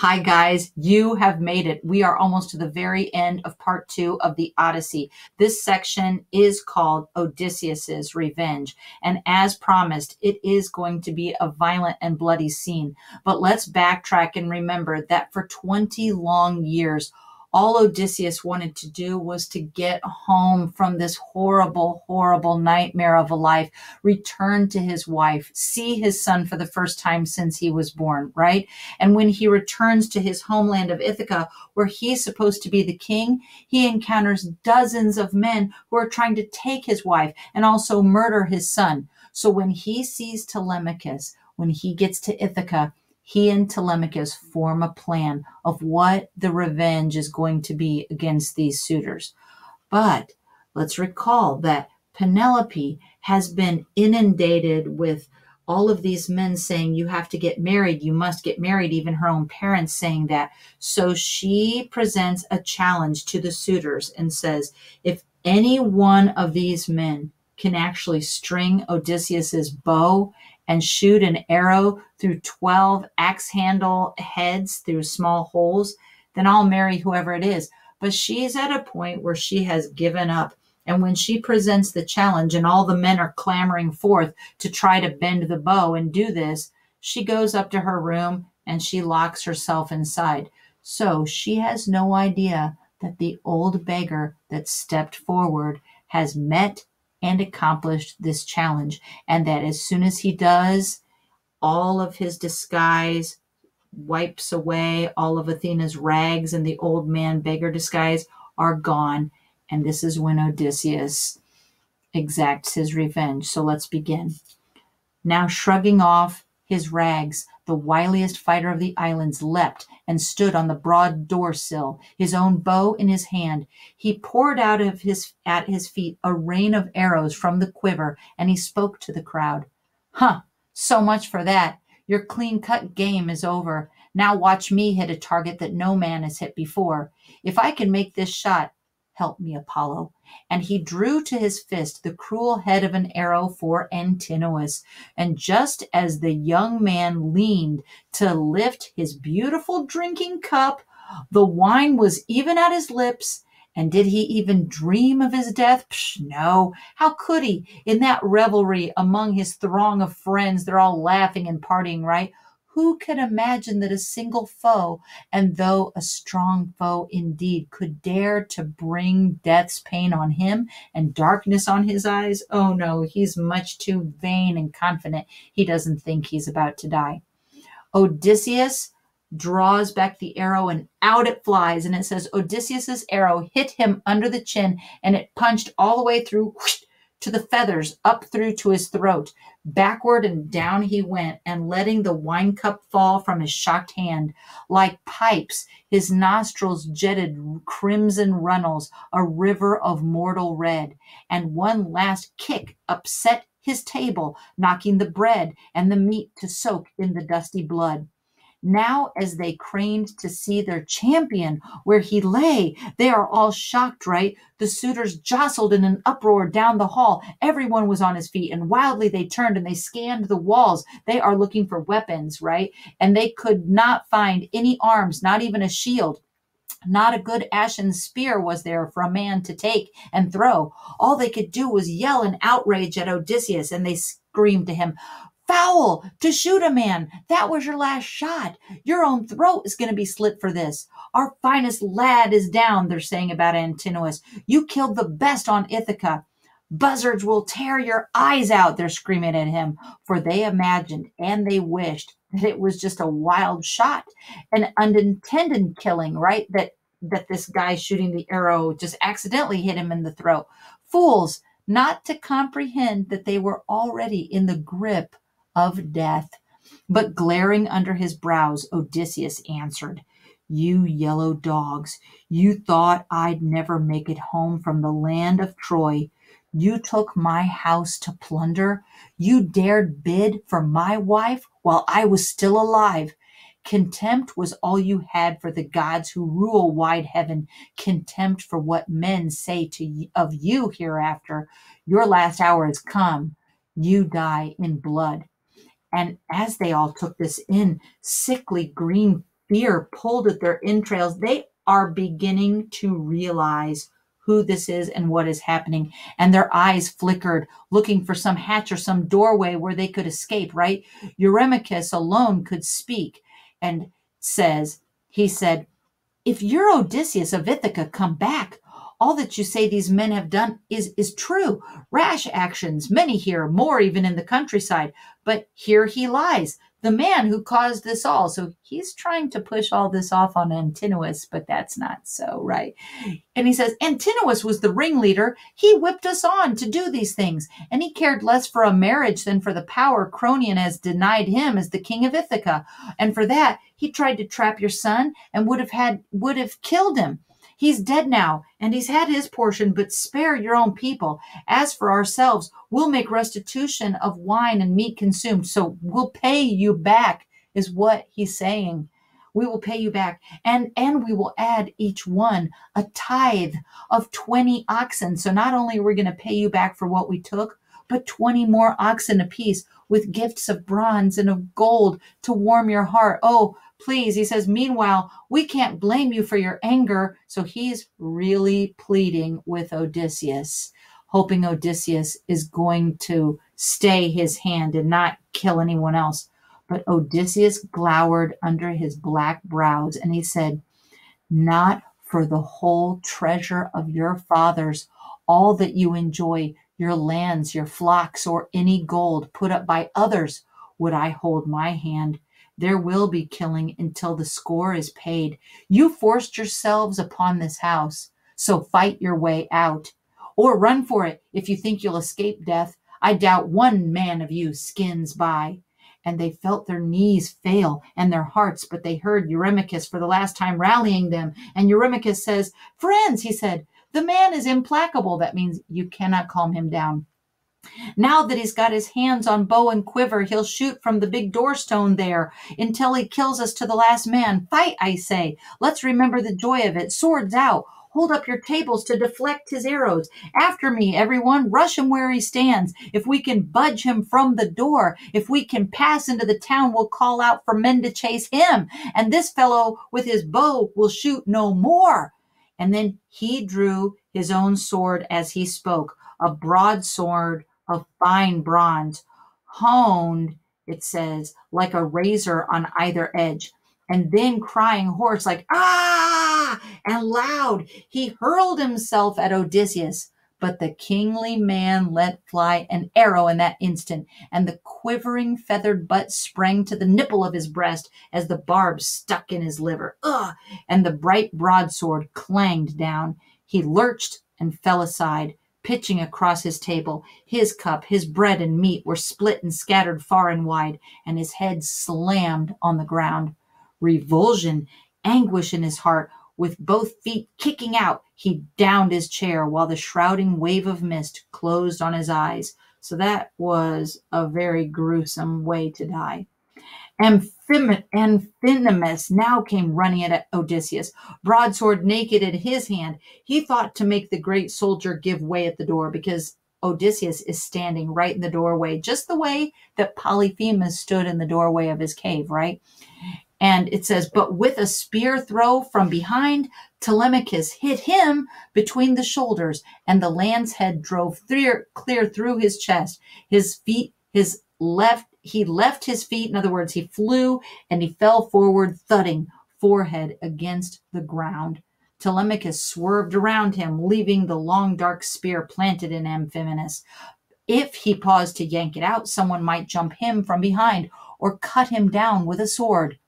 Hi, guys. You have made it. We are almost to the very end of part two of the Odyssey. This section is called Odysseus's Revenge. And as promised, it is going to be a violent and bloody scene. But let's backtrack and remember that for 20 long years, all Odysseus wanted to do was to get home from this horrible, horrible nightmare of a life, return to his wife, see his son for the first time since he was born, right? And when he returns to his homeland of Ithaca, where he's supposed to be the king, he encounters dozens of men who are trying to take his wife and also murder his son. So when he sees Telemachus, when he gets to Ithaca, he and Telemachus form a plan of what the revenge is going to be against these suitors. But let's recall that Penelope has been inundated with all of these men saying, You have to get married, you must get married, even her own parents saying that. So she presents a challenge to the suitors and says, If any one of these men can actually string Odysseus's bow and shoot an arrow through 12 axe handle heads through small holes, then I'll marry whoever it is. But she's at a point where she has given up. And when she presents the challenge and all the men are clamoring forth to try to bend the bow and do this, she goes up to her room and she locks herself inside. So she has no idea that the old beggar that stepped forward has met and accomplished this challenge. And that as soon as he does, all of his disguise wipes away, all of Athena's rags and the old man beggar disguise are gone. And this is when Odysseus exacts his revenge. So let's begin. Now, shrugging off his rags, the wiliest fighter of the islands leapt and stood on the broad door sill, his own bow in his hand. He poured out of his at his feet a rain of arrows from the quiver, and he spoke to the crowd. Huh, so much for that. Your clean cut game is over. Now watch me hit a target that no man has hit before. If I can make this shot, help me, Apollo. And he drew to his fist the cruel head of an arrow for Antinous. And just as the young man leaned to lift his beautiful drinking cup, the wine was even at his lips. And did he even dream of his death? Psh, no. How could he? In that revelry among his throng of friends, they're all laughing and partying, right? Who could imagine that a single foe, and though a strong foe indeed, could dare to bring death's pain on him and darkness on his eyes? Oh no, he's much too vain and confident. He doesn't think he's about to die. Odysseus draws back the arrow and out it flies. And it says Odysseus's arrow hit him under the chin and it punched all the way through whoosh, to the feathers up through to his throat. Backward and down he went, and letting the wine cup fall from his shocked hand. Like pipes, his nostrils jetted crimson runnels, a river of mortal red. And one last kick upset his table, knocking the bread and the meat to soak in the dusty blood. Now, as they craned to see their champion where he lay, they are all shocked, right? The suitors jostled in an uproar down the hall. Everyone was on his feet, and wildly they turned and they scanned the walls. They are looking for weapons, right? And they could not find any arms, not even a shield. Not a good ashen spear was there for a man to take and throw. All they could do was yell in outrage at Odysseus, and they screamed to him, Foul to shoot a man. That was your last shot. Your own throat is going to be slit for this. Our finest lad is down, they're saying about Antinous. You killed the best on Ithaca. Buzzards will tear your eyes out, they're screaming at him, for they imagined and they wished that it was just a wild shot, an unintended killing, right? That that this guy shooting the arrow just accidentally hit him in the throat. Fools, not to comprehend that they were already in the grip of death. But glaring under his brows, Odysseus answered, You yellow dogs, you thought I'd never make it home from the land of Troy. You took my house to plunder. You dared bid for my wife while I was still alive. Contempt was all you had for the gods who rule wide heaven, contempt for what men say to of you hereafter. Your last hour has come. You die in blood. And as they all took this in, sickly green fear pulled at their entrails. They are beginning to realize who this is and what is happening. And their eyes flickered, looking for some hatch or some doorway where they could escape, right? Eurymachus alone could speak and says, he said, if you're Odysseus of Ithaca, come back. All that you say these men have done is, is true. Rash actions, many here, more even in the countryside. But here he lies, the man who caused this all. So he's trying to push all this off on Antinous, but that's not so, right? And he says, Antinous was the ringleader. He whipped us on to do these things, and he cared less for a marriage than for the power Cronion has denied him as the king of Ithaca. And for that, he tried to trap your son and would have had would have killed him. He's dead now, and he's had his portion, but spare your own people. As for ourselves, we'll make restitution of wine and meat consumed. So we'll pay you back, is what he's saying. We will pay you back. And and we will add each one a tithe of 20 oxen. So not only are we going to pay you back for what we took, but 20 more oxen apiece with gifts of bronze and of gold to warm your heart. Oh, please. He says, meanwhile, we can't blame you for your anger. So he's really pleading with Odysseus, hoping Odysseus is going to stay his hand and not kill anyone else. But Odysseus glowered under his black brows and he said, Not for the whole treasure of your fathers, all that you enjoy, your lands, your flocks, or any gold put up by others, would I hold my hand. There will be killing until the score is paid. You forced yourselves upon this house, so fight your way out. Or run for it if you think you'll escape death. I doubt one man of you skins by. And they felt their knees fail and their hearts, but they heard Eurymachus for the last time rallying them. And Eurymachus says, Friends, he said, the man is implacable. That means you cannot calm him down. Now that he's got his hands on bow and quiver, he'll shoot from the big doorstone there until he kills us to the last man. Fight, I say. Let's remember the joy of it. Swords out. Hold up your tables to deflect his arrows. After me, everyone. Rush him where he stands. If we can budge him from the door, if we can pass into the town, we'll call out for men to chase him. And this fellow with his bow will shoot no more. And then he drew his own sword as he spoke, a broadsword of fine bronze, honed, it says, like a razor on either edge. And then crying hoarse, like, ah, and loud, he hurled himself at Odysseus. But the kingly man let fly an arrow in that instant, and the quivering feathered butt sprang to the nipple of his breast as the barb stuck in his liver. Ugh! And the bright broadsword clanged down. He lurched and fell aside pitching across his table. His cup, his bread and meat were split and scattered far and wide, and his head slammed on the ground. Revulsion, anguish in his heart, with both feet kicking out, he downed his chair while the shrouding wave of mist closed on his eyes. So that was a very gruesome way to die. Amphinomus now came running at Odysseus, broadsword naked in his hand. He thought to make the great soldier give way at the door because Odysseus is standing right in the doorway, just the way that Polyphemus stood in the doorway of his cave, right? And it says, but with a spear throw from behind, Telemachus hit him between the shoulders, and the lance head drove clear, clear through his chest. His feet, his left he left his feet. In other words, he flew and he fell forward, thudding forehead against the ground. Telemachus swerved around him, leaving the long dark spear planted in Amphinomus. If he paused to yank it out, someone might jump him from behind or cut him down with a sword.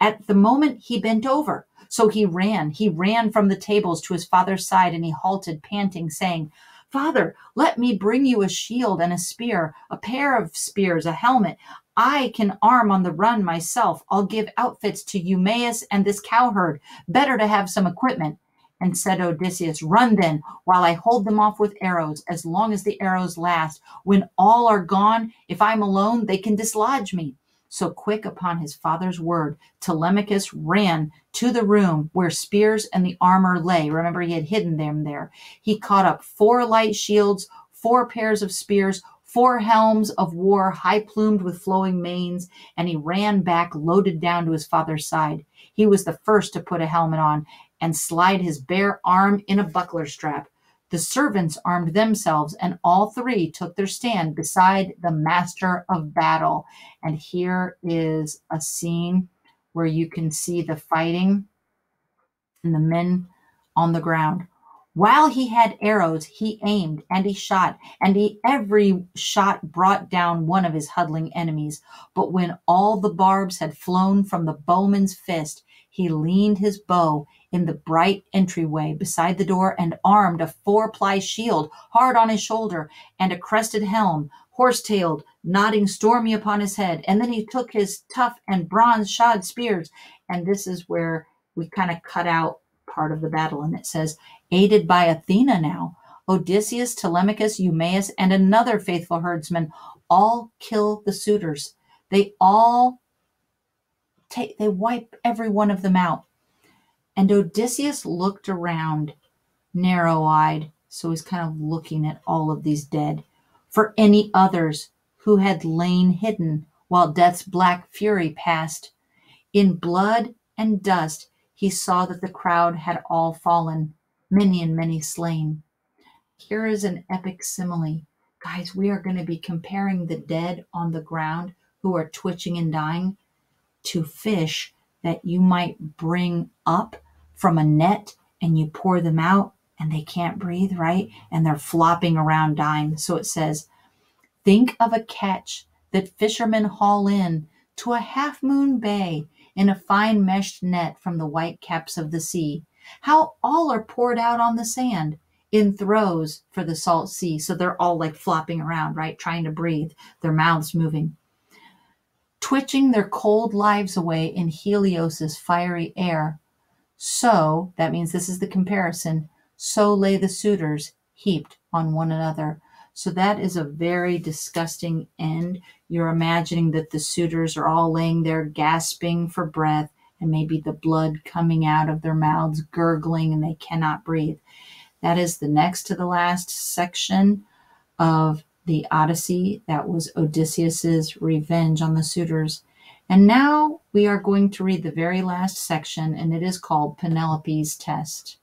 At the moment, he bent over. So he ran. He ran from the tables to his father's side and he halted, panting, saying, Father, let me bring you a shield and a spear, a pair of spears, a helmet. I can arm on the run myself. I'll give outfits to Eumaeus and this cowherd. Better to have some equipment. And said Odysseus, Run then, while I hold them off with arrows, as long as the arrows last. When all are gone, if I'm alone, they can dislodge me. So quick upon his father's word, Telemachus ran to the room where spears and the armor lay. Remember, he had hidden them there. He caught up four light shields, four pairs of spears, four helms of war, high plumed with flowing manes, and he ran back, loaded down to his father's side. He was the first to put a helmet on and slide his bare arm in a buckler strap. The servants armed themselves, and all three took their stand beside the master of battle. And here is a scene where you can see the fighting and the men on the ground. While he had arrows, he aimed and he shot, and he, every shot brought down one of his huddling enemies. But when all the barbs had flown from the bowman's fist, he leaned his bow in the bright entryway beside the door and armed a four ply shield hard on his shoulder and a crested helm, horse tailed, nodding stormy upon his head. And then he took his tough and bronze shod spears. And this is where we kind of cut out part of the battle. And it says, aided by Athena now, Odysseus, Telemachus, Eumaeus, and another faithful herdsman all kill the suitors. They all take, they wipe every one of them out. And Odysseus looked around, narrow eyed, so he's kind of looking at all of these dead, for any others who had lain hidden while death's black fury passed. In blood and dust, he saw that the crowd had all fallen, many and many slain. Here is an epic simile. Guys, we are going to be comparing the dead on the ground who are twitching and dying to fish that you might bring up from a net and you pour them out and they can't breathe, right? And they're flopping around dying. So it says, Think of a catch that fishermen haul in to a half moon bay in a fine meshed net from the white caps of the sea. How all are poured out on the sand in throes for the salt sea. So they're all like flopping around, right? Trying to breathe, their mouths moving twitching their cold lives away in Helios's fiery air. So, that means this is the comparison, so lay the suitors heaped on one another. So that is a very disgusting end. You're imagining that the suitors are all laying there gasping for breath and maybe the blood coming out of their mouths, gurgling, and they cannot breathe. That is the next to the last section of the Odyssey. That was Odysseus's revenge on the suitors. And now we are going to read the very last section, and it is called Penelope's Test.